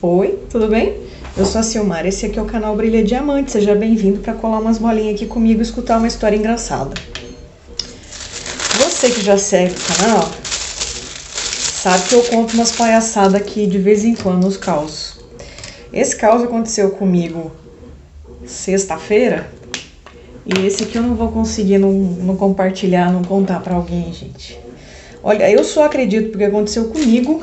Oi, tudo bem? Eu sou a Silmar, esse aqui é o canal Brilha Diamante. Seja bem-vindo para colar umas bolinhas aqui comigo e escutar uma história engraçada. Você que já segue o canal, sabe que eu conto umas palhaçadas aqui de vez em quando nos causos. Esse caos aconteceu comigo sexta-feira e esse aqui eu não vou conseguir não, não compartilhar, não contar para alguém, gente. Olha, eu só acredito porque aconteceu comigo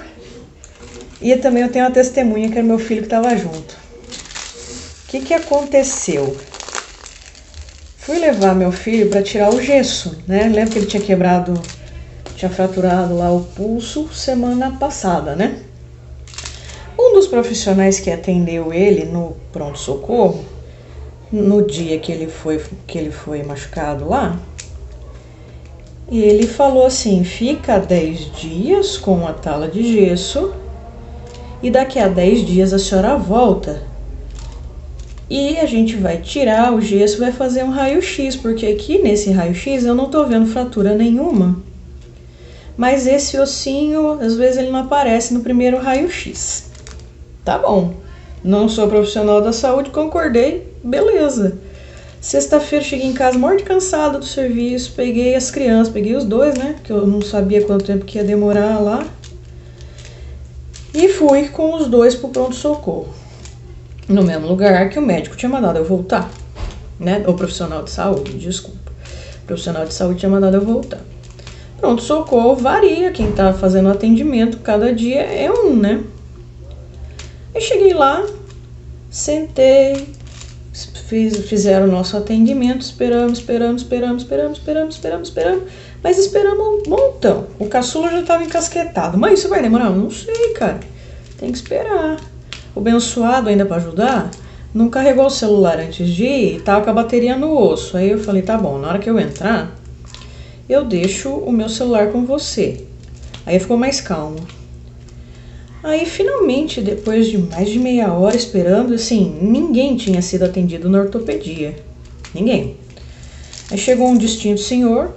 e também eu tenho uma testemunha que era meu filho que estava junto. O que, que aconteceu? Fui levar meu filho para tirar o gesso, né? Lembra que ele tinha quebrado, tinha fraturado lá o pulso semana passada, né? Um dos profissionais que atendeu ele no pronto-socorro, no dia que ele foi que ele foi machucado lá, ele falou assim: fica 10 dias com a tala de gesso e daqui a 10 dias a senhora volta. E a gente vai tirar o gesso, vai fazer um raio-x, porque aqui nesse raio-x eu não tô vendo fratura nenhuma. Mas esse ossinho, às vezes ele não aparece no primeiro raio-x. Tá bom. Não sou profissional da saúde, concordei, beleza. Sexta-feira cheguei em casa morto cansada do serviço, peguei as crianças, peguei os dois, né? Que eu não sabia quanto tempo que ia demorar lá. E fui com os dois pro pronto-socorro. No mesmo lugar que o médico tinha mandado eu voltar. Né? O profissional de saúde, desculpa. O profissional de saúde tinha mandado eu voltar. Pronto-socorro varia. Quem tá fazendo atendimento cada dia é um, né? Eu cheguei lá, sentei, fiz, fizeram o nosso atendimento, esperamos, esperamos, esperamos, esperamos, esperamos, esperamos, esperamos, mas esperamos um montão. O caçula já estava encasquetado. Mas isso vai demorar? Não sei, cara. Tem que esperar. O abençoado, ainda para ajudar, não carregou o celular antes de ir e tava com a bateria no osso. Aí eu falei, tá bom, na hora que eu entrar, eu deixo o meu celular com você. Aí ficou mais calmo. Aí finalmente, depois de mais de meia hora esperando, assim, ninguém tinha sido atendido na ortopedia. Ninguém. Aí chegou um distinto senhor,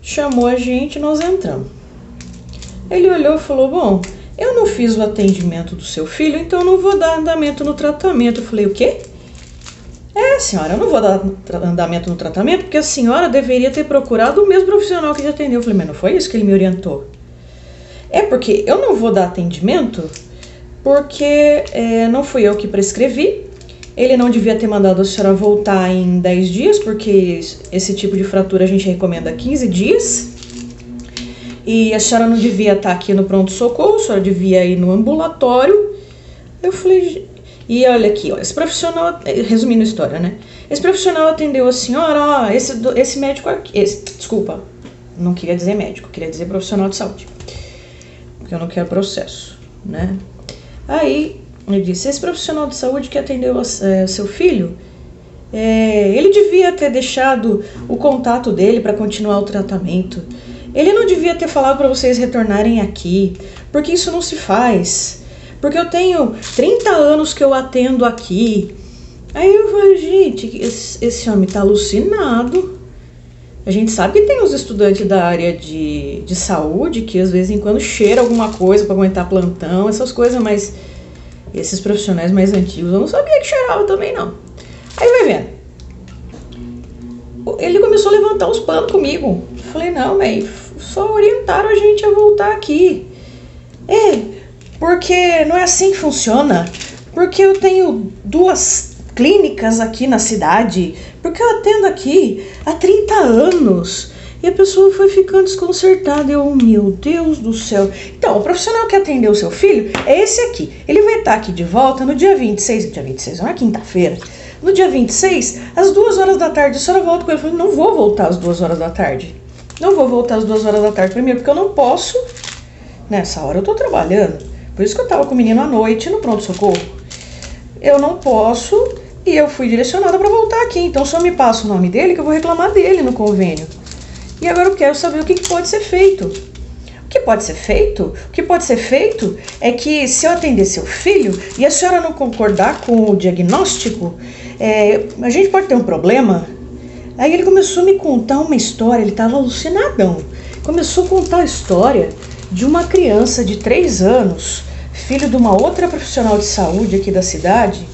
chamou a gente e nós entramos. Ele olhou e falou: Bom, eu não fiz o atendimento do seu filho, então não vou dar andamento no tratamento. Eu falei: O quê? É, senhora, eu não vou dar andamento no tratamento porque a senhora deveria ter procurado o mesmo profissional que te atendeu. Eu falei: Mas não foi isso que ele me orientou? É porque eu não vou dar atendimento porque é, não fui eu que prescrevi. Ele não devia ter mandado a senhora voltar em 10 dias, porque esse tipo de fratura a gente recomenda 15 dias. E a senhora não devia estar aqui no pronto-socorro, a senhora devia ir no ambulatório. Eu falei, e olha aqui, ó, esse profissional, resumindo a história, né? Esse profissional atendeu a senhora, ó, esse, esse médico aqui, esse, desculpa, não queria dizer médico, queria dizer profissional de saúde, porque eu não quero processo, né? Aí ele disse, esse profissional de saúde que atendeu é, seu filho, é, ele devia ter deixado o contato dele para continuar o tratamento. Ele não devia ter falado para vocês retornarem aqui, porque isso não se faz. Porque eu tenho 30 anos que eu atendo aqui. Aí eu falei, gente, esse, esse homem tá alucinado. A gente sabe que tem os estudantes da área de, de saúde que às vezes em quando cheira alguma coisa para aguentar plantão, essas coisas, mas esses profissionais mais antigos eu não sabia que cheirava também não. Aí vai vendo. Ele começou a levantar os panos comigo. Falei, não, mas só orientaram a gente a voltar aqui. É, porque não é assim que funciona. Porque eu tenho duas clínicas aqui na cidade. Porque eu atendo aqui há 30 anos. E a pessoa foi ficando desconcertada. Eu, meu Deus do céu. Então, o profissional que atendeu o seu filho é esse aqui. Ele vai estar aqui de volta no dia 26. Dia 26 é uma quinta-feira. No dia 26, às duas horas da tarde, a senhora volta com ele. Eu falei, não vou voltar às duas horas da tarde. Não vou voltar às duas horas da tarde primeiro, porque eu não posso. Nessa hora eu tô trabalhando. Por isso que eu tava com o menino à noite no pronto-socorro. Eu não posso e eu fui direcionada para voltar aqui. Então só me passa o nome dele que eu vou reclamar dele no convênio. E agora eu quero saber o que, que pode ser feito. O que pode ser feito? O que pode ser feito é que se eu atender seu filho e a senhora não concordar com o diagnóstico, é, a gente pode ter um problema Aí ele começou a me contar uma história, ele estava alucinadão. Começou a contar a história de uma criança de 3 anos, filho de uma outra profissional de saúde aqui da cidade,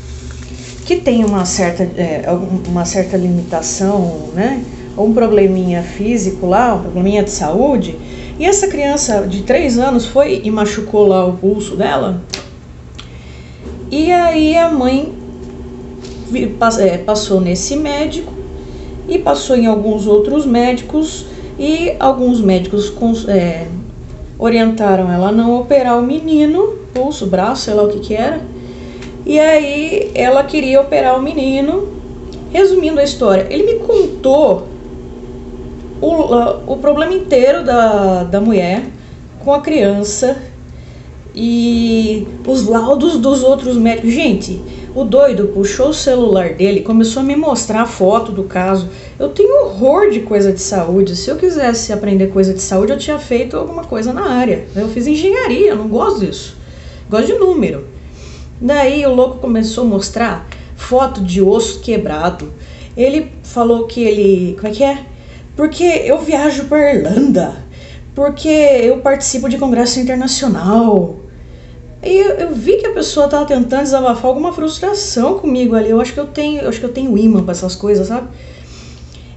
que tem uma certa, é, uma certa limitação, né? Ou um probleminha físico lá, um probleminha de saúde. E essa criança de 3 anos foi e machucou lá o pulso dela. E aí a mãe é, passou nesse médico e passou em alguns outros médicos e alguns médicos é, orientaram ela a não operar o menino, pulso, braço, sei lá o que que era. E aí ela queria operar o menino. Resumindo a história, ele me contou o, o problema inteiro da, da mulher com a criança e os laudos dos outros médicos. Gente, o doido puxou o celular dele, começou a me mostrar a foto do caso. Eu tenho horror de coisa de saúde. Se eu quisesse aprender coisa de saúde, eu tinha feito alguma coisa na área. Eu fiz engenharia, eu não gosto disso. Gosto de número. Daí o louco começou a mostrar foto de osso quebrado. Ele falou que ele. Como é que é? Porque eu viajo para Irlanda. Porque eu participo de congresso internacional. E eu, eu, vi que a pessoa estava tentando desabafar alguma frustração comigo ali. Eu acho que eu tenho, eu acho que eu tenho imã para essas coisas, sabe?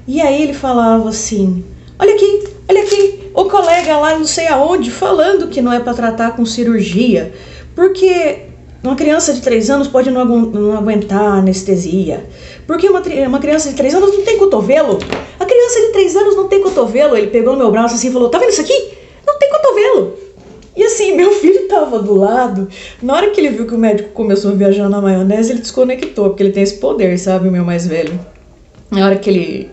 E aí ele falava assim: "Olha aqui, olha aqui, o colega lá não sei aonde falando que não é para tratar com cirurgia, porque uma criança de 3 anos pode não, não aguentar anestesia. Porque uma, uma criança de 3 anos não tem cotovelo. A criança de 3 anos não tem cotovelo. Ele pegou no meu braço assim e falou: Tá vendo isso aqui? Não tem cotovelo. E assim, meu filho tava do lado. Na hora que ele viu que o médico começou a viajar na maionese, ele desconectou, porque ele tem esse poder, sabe, meu mais velho. Na hora que ele.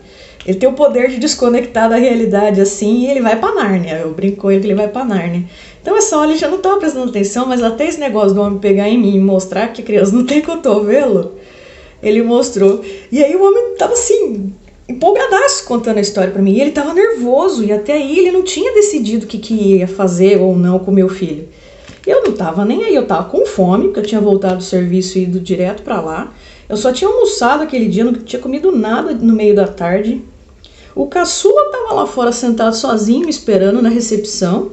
Ele tem o poder de desconectar da realidade assim e ele vai pra Nárnia. Eu brinco com ele que ele vai pra Nárnia. Então é só, ele já não tava prestando atenção, mas até esse negócio do homem pegar em mim e mostrar que criança não tem cotovelo, ele mostrou. E aí o homem tava assim, empolgadaço contando a história para mim. E ele estava nervoso e até aí ele não tinha decidido o que, que ia fazer ou não com meu filho. Eu não estava nem aí, eu estava com fome, porque eu tinha voltado do serviço e ido direto para lá. Eu só tinha almoçado aquele dia, não tinha comido nada no meio da tarde. O caçula estava lá fora sentado sozinho, esperando na recepção.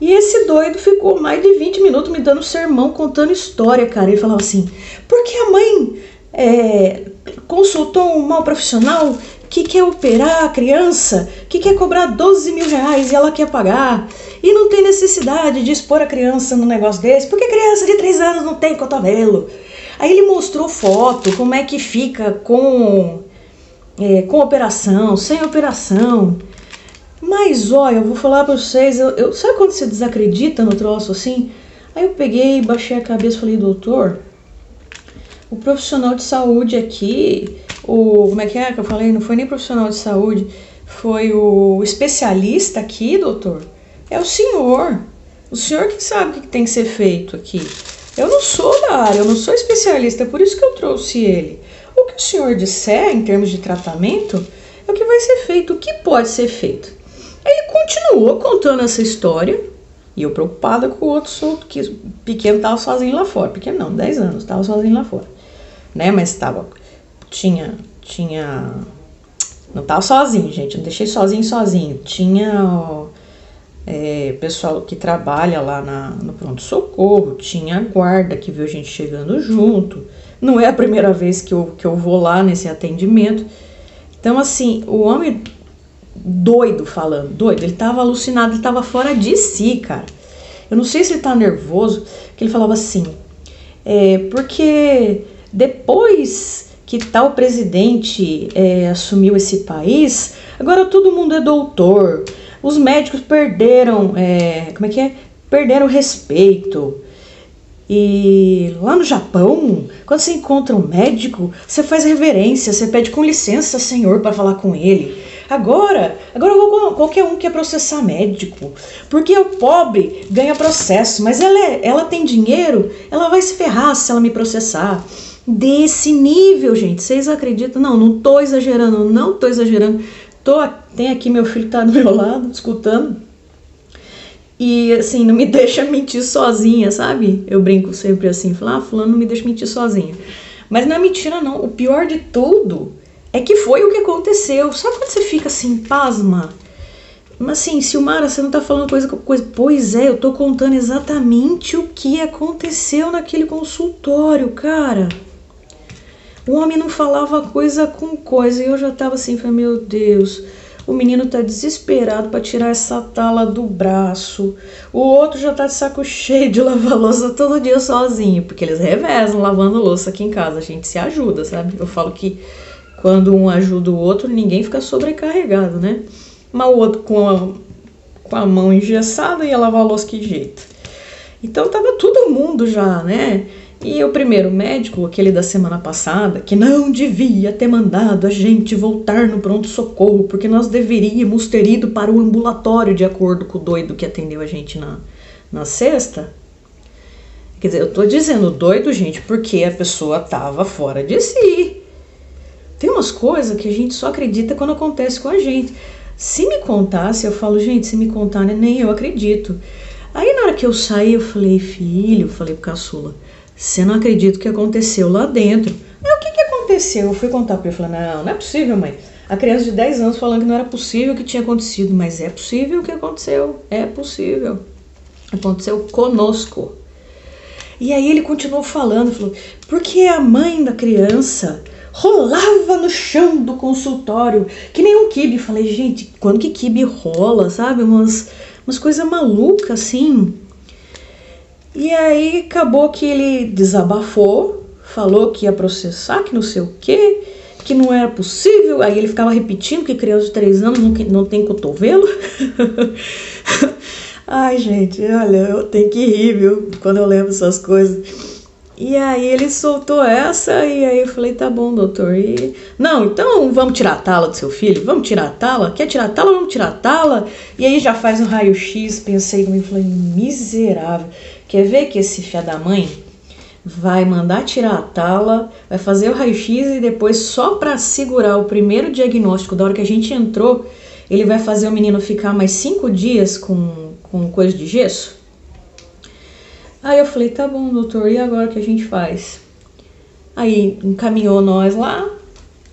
E esse doido ficou mais de 20 minutos me dando sermão, contando história, cara. Ele falava assim: porque a mãe é, consultou um mal profissional que quer operar a criança, que quer cobrar 12 mil reais e ela quer pagar. E não tem necessidade de expor a criança num negócio desse, porque criança de 3 anos não tem cotovelo. Aí ele mostrou foto, como é que fica com, é, com operação, sem operação. Mas olha, eu vou falar pra vocês, eu, eu, sabe quando você desacredita no troço assim? Aí eu peguei, baixei a cabeça e falei, doutor, o profissional de saúde aqui, o como é que é que eu falei? Não foi nem profissional de saúde, foi o especialista aqui, doutor. É o senhor. O senhor que sabe o que tem que ser feito aqui. Eu não sou da área, eu não sou especialista, é por isso que eu trouxe ele. O o senhor disser em termos de tratamento é o que vai ser feito, o que pode ser feito. Ele continuou contando essa história e eu preocupada com o outro solto, que pequeno estava sozinho lá fora. Pequeno não, 10 anos, estava sozinho lá fora né? Mas estava tinha tinha não tava sozinho, gente, não deixei sozinho sozinho. Tinha é, pessoal que trabalha lá na, no pronto socorro, tinha a guarda que viu a gente chegando junto. Não é a primeira vez que eu, que eu vou lá nesse atendimento. Então, assim, o homem doido falando, doido, ele tava alucinado, ele tava fora de si, cara. Eu não sei se ele tá nervoso, que ele falava assim, é, porque depois que tal presidente é, assumiu esse país, agora todo mundo é doutor. Os médicos perderam, é, como é que é? Perderam respeito. E lá no Japão, quando você encontra um médico, você faz reverência, você pede com licença, senhor, para falar com ele. Agora, agora qualquer um quer processar médico, porque o pobre ganha processo, mas ela, é, ela tem dinheiro, ela vai se ferrar se ela me processar desse nível, gente. Vocês acreditam? Não, não tô exagerando, não tô exagerando. Tô, tem aqui meu filho que tá do meu lado, escutando. E assim, não me deixa mentir sozinha, sabe? Eu brinco sempre assim, falar, ah, fulano não me deixa mentir sozinha. Mas não é mentira não, o pior de tudo é que foi o que aconteceu. Sabe quando você fica assim, pasma? mas assim, Silmara, você não tá falando coisa com coisa. Pois é, eu tô contando exatamente o que aconteceu naquele consultório, cara. O homem não falava coisa com coisa e eu já tava assim, falei, meu Deus, o menino tá desesperado para tirar essa tala do braço. O outro já tá de saco cheio de lavar louça todo dia sozinho, porque eles revezam lavando louça aqui em casa, a gente se ajuda, sabe? Eu falo que quando um ajuda o outro, ninguém fica sobrecarregado, né? mas o outro com a, com a mão engessada ia lavar louça que jeito. Então tava todo mundo já, né? E o primeiro médico, aquele da semana passada, que não devia ter mandado a gente voltar no pronto-socorro, porque nós deveríamos ter ido para o ambulatório, de acordo com o doido que atendeu a gente na, na sexta. Quer dizer, eu tô dizendo doido, gente, porque a pessoa tava fora de si. Tem umas coisas que a gente só acredita quando acontece com a gente. Se me contasse, eu falo, gente, se me contar, né, nem eu acredito. Aí na hora que eu saí, eu falei, filho, eu falei pro caçula, você não acredita o que aconteceu lá dentro. Aí o que, que aconteceu? Eu fui contar pra ele, falei, não, não é possível, mãe. A criança de 10 anos falando que não era possível o que tinha acontecido, mas é possível o que aconteceu, é possível. Aconteceu conosco. E aí ele continuou falando, falou, porque a mãe da criança rolava no chão do consultório, que nem um kibe. Falei, gente, quando que kibe rola, sabe? Umas, umas coisas malucas assim. E aí acabou que ele desabafou, falou que ia processar, que não sei o quê, que não era possível. Aí ele ficava repetindo que criança de 3 anos não, não tem cotovelo. Ai, gente, olha, eu tenho que rir, viu? Quando eu lembro essas coisas. E aí ele soltou essa e aí eu falei, tá bom, doutor. E não, então vamos tirar a tala do seu filho? Vamos tirar a tala? Quer tirar a tala? Vamos tirar a tala? E aí já faz um raio-x, pensei comigo, falei, miserável. Quer ver que esse fia da mãe vai mandar tirar a tala, vai fazer o raio-x e depois só para segurar o primeiro diagnóstico da hora que a gente entrou, ele vai fazer o menino ficar mais cinco dias com, com coisa de gesso? Aí eu falei, tá bom, doutor, e agora o que a gente faz? Aí encaminhou nós lá,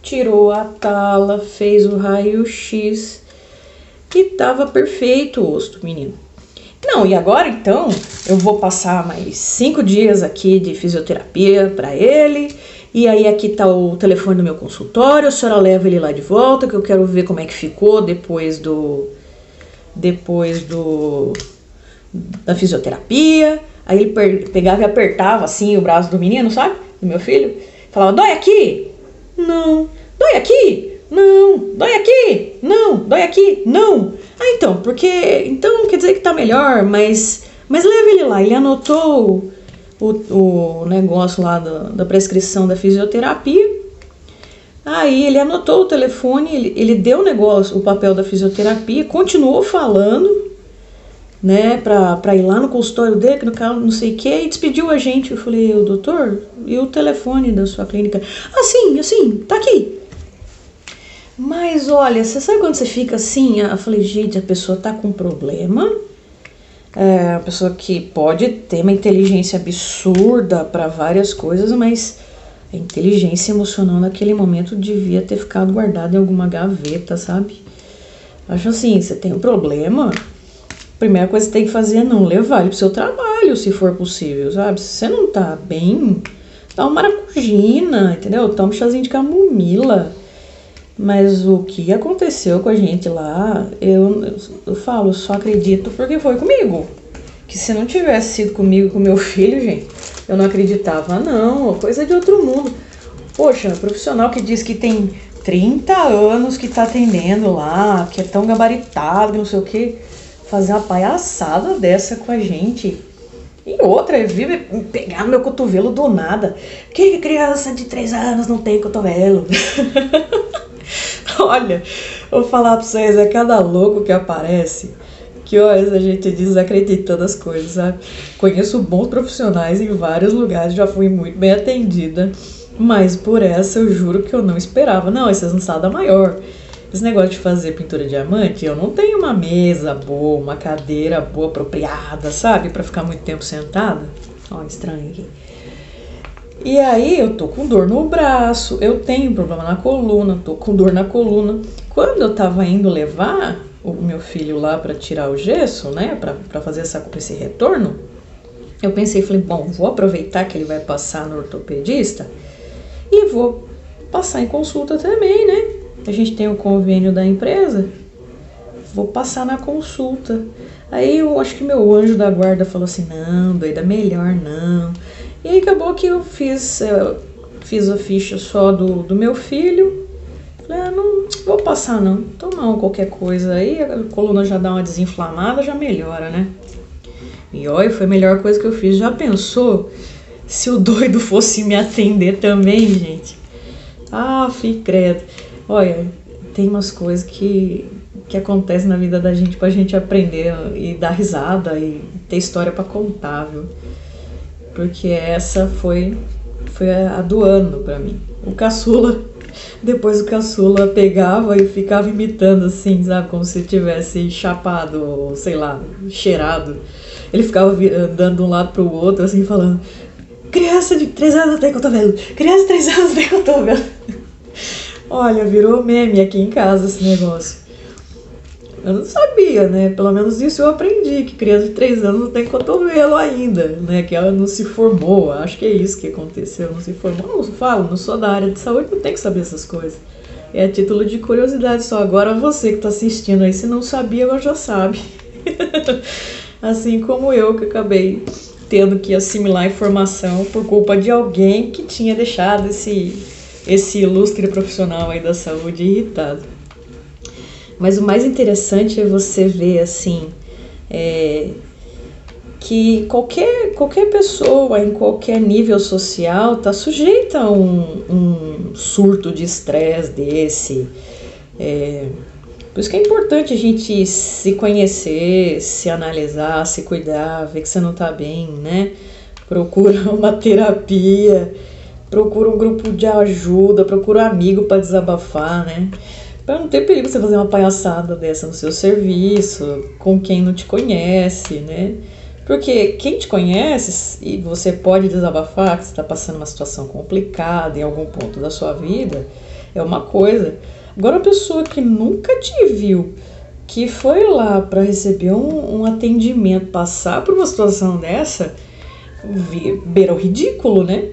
tirou a tala, fez o raio-x e tava perfeito o osso do menino. Não, e agora então eu vou passar mais cinco dias aqui de fisioterapia para ele. E aí aqui tá o telefone do meu consultório, a senhora leva ele lá de volta, que eu quero ver como é que ficou depois do depois do da fisioterapia. Aí ele pegava e apertava assim o braço do menino, sabe? Do meu filho. Falava, dói aqui? Não. Dói aqui? Não. Dói aqui? Não. Dói aqui? Não. Ah, então, porque. Então quer dizer que tá melhor, mas. Mas leva ele lá. Ele anotou o, o negócio lá da, da prescrição da fisioterapia. Aí ele anotou o telefone, ele, ele deu o negócio, o papel da fisioterapia, continuou falando né, pra, ir lá no consultório dele, no carro, não sei o que, e despediu a gente. Eu falei, o doutor, e o telefone da sua clínica? Assim, assim, tá aqui. Mas olha, você sabe quando você fica assim? Eu falei, gente, a pessoa tá com problema. É uma pessoa que pode ter uma inteligência absurda para várias coisas, mas a inteligência emocional naquele momento devia ter ficado guardada em alguma gaveta, sabe? Acho assim, você tem um problema, primeira coisa que você tem que fazer é não levar ele pro seu trabalho, se for possível, sabe? Se você não tá bem, dá uma maracujina, entendeu? Toma um chazinho de camomila. Mas o que aconteceu com a gente lá, eu, eu, falo, só acredito porque foi comigo. Que se não tivesse sido comigo com meu filho, gente, eu não acreditava, não. Coisa de outro mundo. Poxa, profissional que diz que tem 30 anos que tá atendendo lá, que é tão gabaritado, não sei o que fazer uma palhaçada dessa com a gente. E outra, vive pegar meu cotovelo do nada. Que criança de 3 anos não tem cotovelo? Olha, vou falar pra vocês, é cada louco que aparece que olha, a gente desacreditando as coisas, sabe? Conheço bons profissionais em vários lugares, já fui muito bem atendida, mas por essa eu juro que eu não esperava. Não, essa é lançada maior. Esse negócio de fazer pintura diamante, eu não tenho uma mesa boa, uma cadeira boa, apropriada, sabe? para ficar muito tempo sentada. Ó, estranho aqui. E aí eu tô com dor no braço, eu tenho problema na coluna, tô com dor na coluna. Quando eu tava indo levar o meu filho lá para tirar o gesso, né, para fazer essa, esse retorno, eu pensei, falei, bom, vou aproveitar que ele vai passar no ortopedista e vou passar em consulta também, né? A gente tem o convênio da empresa, vou passar na consulta. Aí eu acho que meu anjo da guarda falou assim, não, doida, melhor não. E acabou que eu fiz, eu eh, fiz a ficha só do, do meu filho. Falei, ah, não vou passar não, tomar qualquer coisa aí, a coluna já dá uma desinflamada, já melhora, né? E olha, foi a melhor coisa que eu fiz. Já pensou se o doido fosse me atender também, gente? Ah, fi credo. Olha, tem umas coisas que, que acontecem na vida da gente pra gente aprender e dar risada e ter história para contar, viu? Porque essa foi, foi a do ano pra mim. O caçula, depois o caçula pegava e ficava imitando assim, sabe? Como se tivesse chapado, ou sei lá, cheirado. Ele ficava andando de um lado pro outro, assim, falando: Criança de 3 anos tem cotovelo, criança de 3 anos tem cotovelo. Olha, virou meme aqui em casa esse negócio. Eu não sabia, né? Pelo menos isso eu aprendi, que criança de 3 anos não tem cotovelo ainda, né? Que ela não se formou. Acho que é isso que aconteceu, não se formou. Não falo, não sou da área de saúde, não tem que saber essas coisas. É a título de curiosidade só. Agora você que está assistindo aí, se não sabia, agora já sabe. assim como eu que acabei tendo que assimilar informação por culpa de alguém que tinha deixado esse, esse ilustre profissional aí da saúde irritado. Mas o mais interessante é você ver assim é, que qualquer, qualquer pessoa em qualquer nível social está sujeita a um, um surto de estresse desse. É, por isso que é importante a gente se conhecer, se analisar, se cuidar, ver que você não tá bem, né? Procura uma terapia, procura um grupo de ajuda, procura um amigo para desabafar, né? Para não ter perigo você fazer uma palhaçada dessa no seu serviço, com quem não te conhece, né? Porque quem te conhece e você pode desabafar que você está passando uma situação complicada em algum ponto da sua vida, é uma coisa. Agora, a pessoa que nunca te viu, que foi lá para receber um, um, atendimento, passar por uma situação dessa, beira o ridículo, né?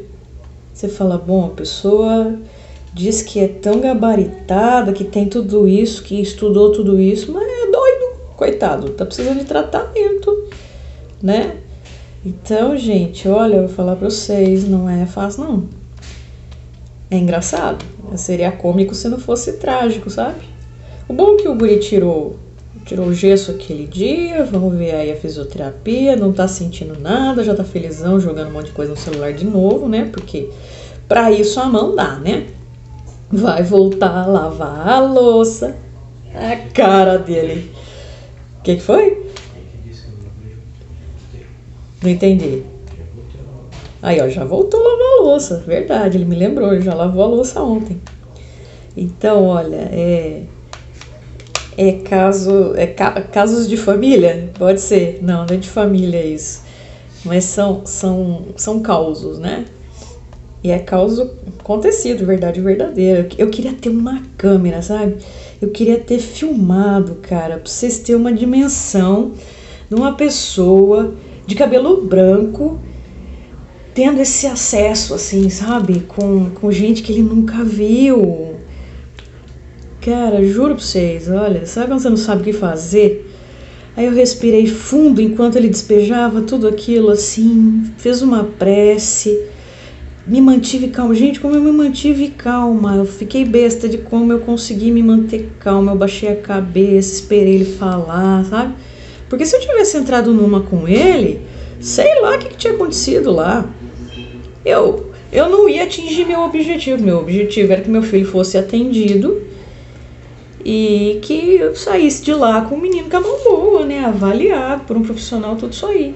Você fala, bom, a pessoa diz que é tão gabaritada, que tem tudo isso, que estudou tudo isso, mas é doido, coitado, tá precisando de tratamento, né? Então, gente, olha, eu vou falar pra vocês, não é fácil, não. É engraçado. Seria cômico se não fosse trágico, sabe? O bom é que o guri tirou, tirou o gesso aquele dia, vamos ver aí a fisioterapia, não tá sentindo nada, já tá felizão, jogando um monte de coisa no celular de novo, né? Porque para isso a mão dá, né? Vai voltar a lavar a louça. A cara dele. O que, que foi? Não entendi. Aí, ó, já voltou a lavar a louça. Verdade, ele me lembrou, ele já lavou a louça ontem. Então, olha, é. É caso. É ca, casos de família? Pode ser. Não, não é de família isso. Mas são, são, são causos, né? E é causo acontecido, verdade verdadeira. Eu queria ter uma câmera, sabe? Eu queria ter filmado, cara, pra vocês terem uma dimensão de uma pessoa de cabelo branco tendo esse acesso, assim, sabe? Com, com gente que ele nunca viu. Cara, juro pra vocês, olha, sabe quando você não sabe o que fazer? Aí eu respirei fundo enquanto ele despejava tudo aquilo, assim, fez uma prece, me mantive calma. Gente, como eu me mantive calma, eu fiquei besta de como eu consegui me manter calma. Eu baixei a cabeça, esperei ele falar, sabe? Porque se eu tivesse entrado numa com ele, sei lá o que, que tinha acontecido lá eu, eu não ia atingir meu objetivo. Meu objetivo era que meu filho fosse atendido e que eu saísse de lá com um menino com a mão boa, né? Avaliado por um profissional, tudo isso aí.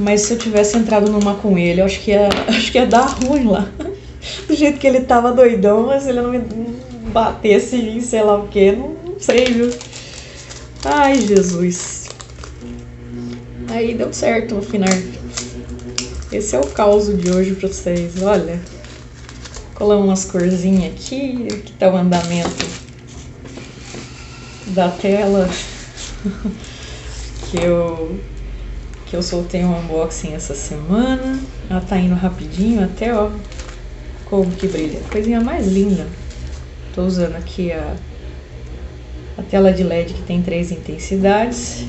Mas se eu tivesse entrado numa com ele, acho que ia, acho que ia dar ruim lá. Do jeito que ele tava doidão, mas ele não me batesse em sei lá o que, não, não sei, viu? Ai, Jesus. Aí deu certo no final. Esse é o caos de hoje pra vocês. Olha, colar umas corzinhas aqui, que tá o andamento da tela que eu que eu soltei um unboxing essa semana. Ela tá indo rapidinho até, ó, como que brilha. Coisinha mais linda. Tô usando aqui a, a tela de LED que tem três intensidades.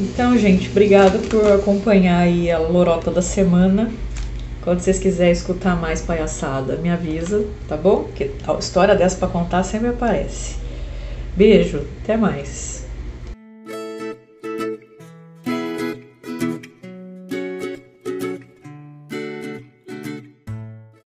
Então, gente, obrigado por acompanhar aí a lorota da semana. Quando vocês quiserem escutar mais palhaçada, me avisa, tá bom? Que a história dessa para contar sempre aparece. Beijo, até mais.